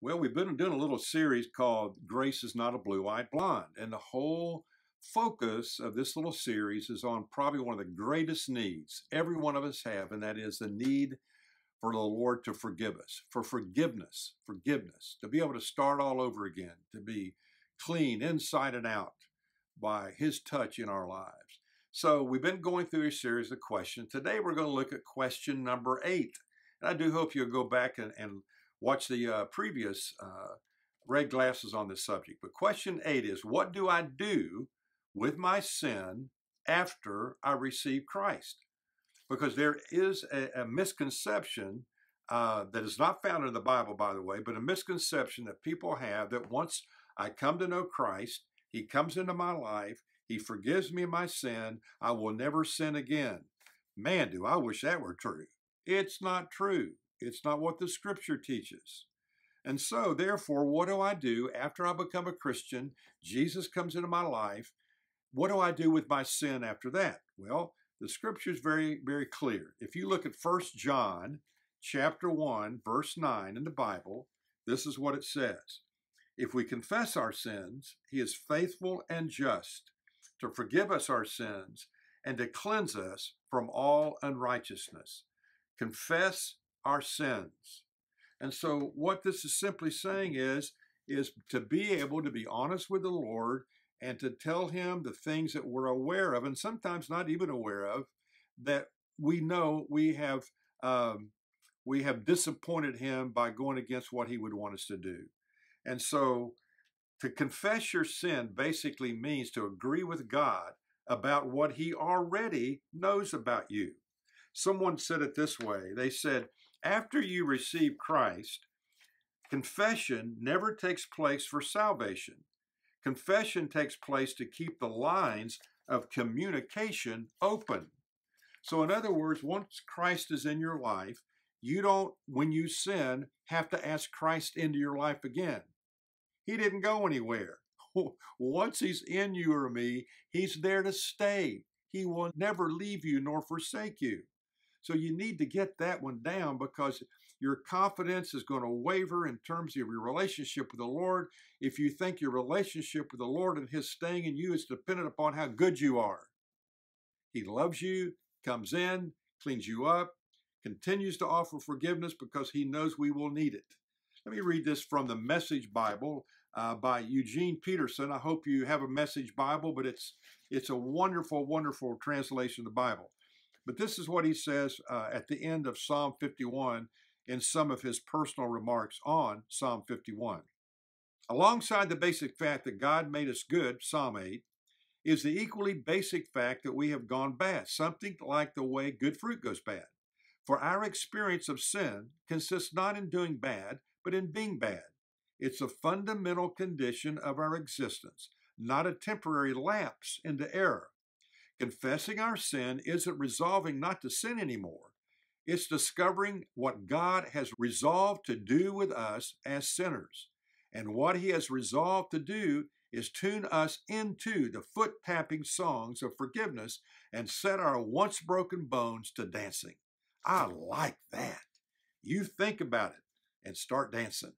Well, we've been doing a little series called Grace is Not a Blue Eyed Blonde. And the whole focus of this little series is on probably one of the greatest needs every one of us have, and that is the need for the Lord to forgive us, for forgiveness, forgiveness, to be able to start all over again, to be clean inside and out by His touch in our lives. So we've been going through a series of questions. Today we're going to look at question number eight. And I do hope you'll go back and, and watch the uh, previous uh, red glasses on this subject. But question eight is What do I do with my sin after I receive Christ? Because there is a, a misconception uh, that is not found in the Bible, by the way, but a misconception that people have that once I come to know Christ, He comes into my life, He forgives me my sin, I will never sin again. Man, do I wish that were true. It's not true. It's not what the scripture teaches. And so, therefore, what do I do after I become a Christian? Jesus comes into my life. What do I do with my sin after that? Well, the scripture is very, very clear. If you look at 1 John chapter 1, verse 9 in the Bible, this is what it says. If we confess our sins, he is faithful and just to forgive us our sins and to cleanse us from all unrighteousness. Confess our sins. And so what this is simply saying is, is to be able to be honest with the Lord and to tell him the things that we're aware of, and sometimes not even aware of, that we know we have um, we have disappointed him by going against what he would want us to do. And so to confess your sin basically means to agree with God about what he already knows about you. Someone said it this way. They said, after you receive Christ, confession never takes place for salvation. Confession takes place to keep the lines of communication open. So, in other words, once Christ is in your life, you don't, when you sin, have to ask Christ into your life again. He didn't go anywhere. Once He's in you or me, He's there to stay. He will never leave you nor forsake you. So you need to get that one down because your confidence is going to waver in terms of your relationship with the Lord if you think your relationship with the Lord and His staying in you is dependent upon how good you are. He loves you, comes in, cleans you up, continues to offer forgiveness because He knows we will need it. Let me read this from the Message Bible uh, by Eugene Peterson. I hope you have a Message Bible, but it's it's a wonderful, wonderful translation of the Bible. But this is what he says uh, at the end of Psalm 51 in some of his personal remarks on Psalm 51. Alongside the basic fact that God made us good, Psalm 8, is the equally basic fact that we have gone bad, something like the way good fruit goes bad. For our experience of sin consists not in doing bad, but in being bad. It's a fundamental condition of our existence, not a temporary lapse into error. Confessing our sin isn't resolving not to sin anymore. It's discovering what God has resolved to do with us as sinners. And what He has resolved to do is tune us into the foot tapping songs of forgiveness and set our once broken bones to dancing. I like that. You think about it and start dancing.